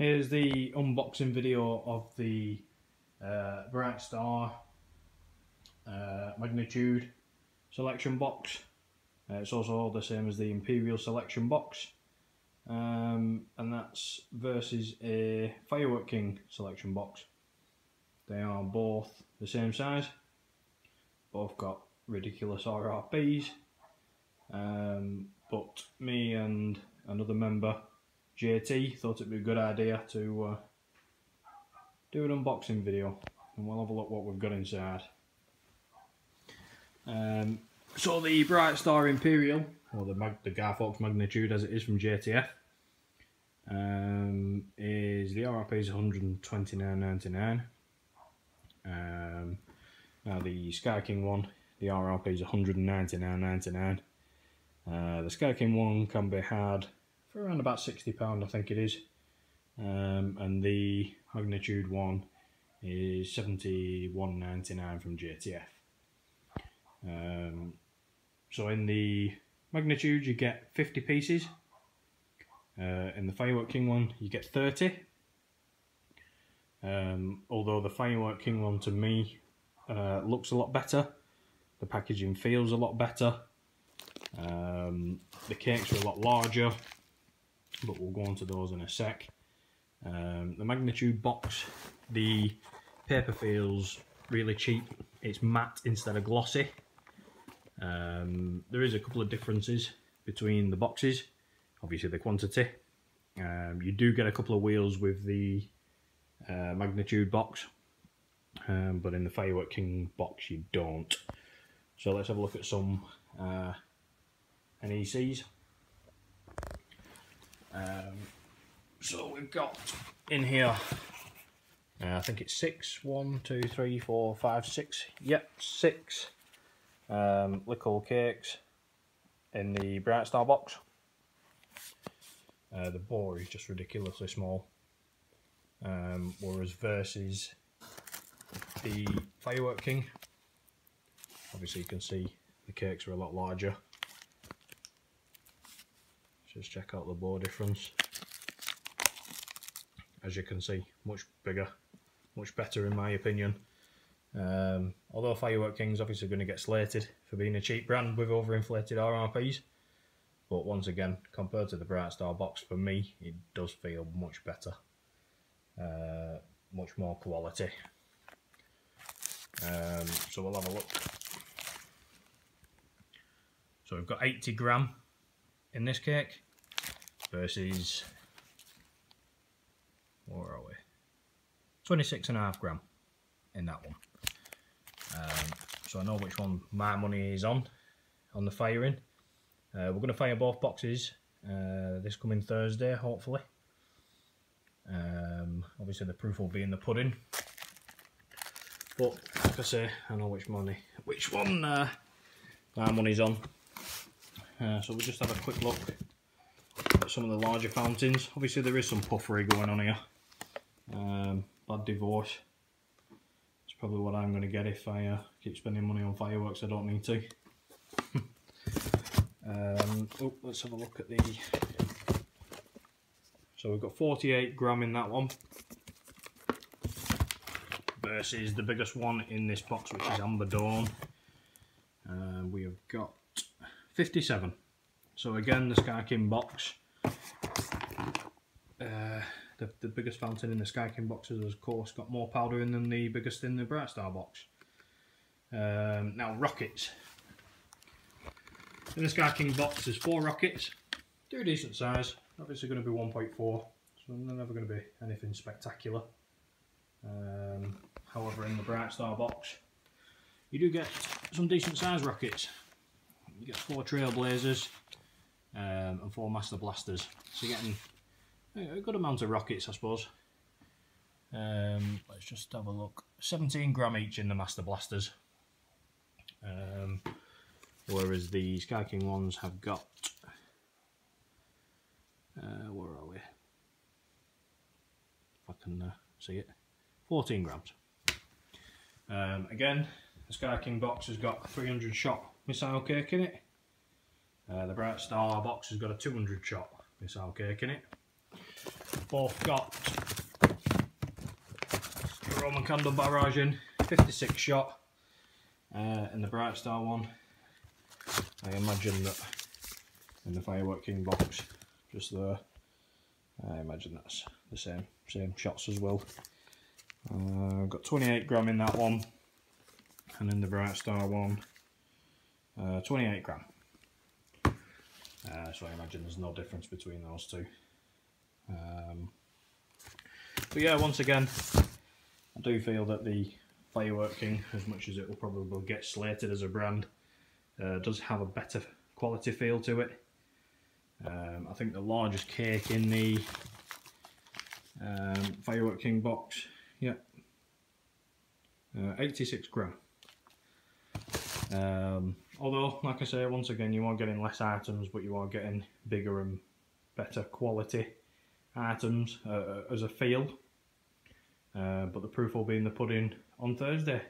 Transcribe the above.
Here's the unboxing video of the uh, Bright Star uh, Magnitude selection box. Uh, it's also the same as the Imperial selection box. Um, and that's versus a Firework King selection box. They are both the same size, both got ridiculous RRPs, um, but me and another member, JT, thought it'd be a good idea to uh, do an unboxing video and we'll have a look what we've got inside. Um, so the Bright Star Imperial, or the, Mag the Magnitude as it is from JTF, um, is the RRP is 129.99. Um, now the Sky King one, the RRP is 199.99. Uh, the Sky King one can be had for around about £60 I think it is. Um, and the Magnitude one is 71.99 from JTF. Um, so in the Magnitude you get 50 pieces. Uh, in the Firework King one you get 30. Um, although the Firework King one to me uh, looks a lot better. The packaging feels a lot better. Um, the cakes are a lot larger, but we'll go on to those in a sec. Um, the Magnitude box, the paper feels really cheap. It's matte instead of glossy. Um, there is a couple of differences between the boxes. Obviously the quantity. Um, you do get a couple of wheels with the uh, magnitude box, um, but in the Firework King box you don't. So let's have a look at some uh, NECs. Um, so we've got in here, uh, I think it's six, one, two, three, four, five, six. Yep, six um, Lickle cakes in the Bright Star box. Uh, the bore is just ridiculously small. Um, whereas versus the Firework King, obviously you can see the cakes are a lot larger. Just check out the bore difference. As you can see, much bigger, much better in my opinion. Um, although Firework King's obviously going to get slated for being a cheap brand with overinflated RRPs, but once again, compared to the Bright Star box, for me, it does feel much better. Uh, much more quality. Um, so we'll have a look. So we've got 80 gram in this cake versus, where are we? 26 and a half gram in that one. Um, so I know which one my money is on, on the firing. Uh, we're going to fire both boxes uh, this coming Thursday, hopefully. Um, obviously the proof will be in the pudding. But like I say, I know which money, which one uh, my money's on. Uh, so we'll just have a quick look some of the larger fountains. Obviously there is some puffery going on here. Um, bad divorce. It's probably what I'm going to get if I uh, keep spending money on fireworks I don't need to. um, oh, let's have a look at the... So we've got 48 gram in that one versus the biggest one in this box which is Amber Dawn. Uh, we have got 57. So again the Sky King box. Uh, the, the biggest fountain in the Sky King box has of course got more powder in than the biggest in the Bright Star box. Um, now rockets. In the Sky King box there's four rockets. They're decent size. Obviously going to be 1.4 so they're never going to be anything spectacular. Um, however in the Bright Star box you do get some decent size rockets. You get four Trailblazers um, and four Master Blasters. So you're getting a good amount of rockets, I suppose. Um, let's just have a look. 17 gram each in the Master Blasters. Um, whereas the Sky King ones have got... Uh, where are we? If I can uh, see it. 14 grams. Um, again, the Sky King box has got 300 shot missile cake in it. Uh, the Bright Star box has got a 200 shot missile cake in it. both got Roman candle barrage in, 56 shot, uh, and the Bright Star one. I imagine that in the Firework King box, just there. I imagine that's the same same shots as well. Uh, got 28 gram in that one, and in the Bright Star one, uh, 28 gram. Uh, so I imagine there's no difference between those two. Um, but yeah, once again, I do feel that the Firework King, as much as it will probably get slated as a brand, uh, does have a better quality feel to it. Um, I think the largest cake in the um, Firework King box, yeah, uh, 86 gram. Um, although, like I say, once again, you are getting less items, but you are getting bigger and better quality items uh, as a feel. Uh, but the proof will be in the pudding on Thursday.